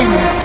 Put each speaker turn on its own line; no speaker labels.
Productions.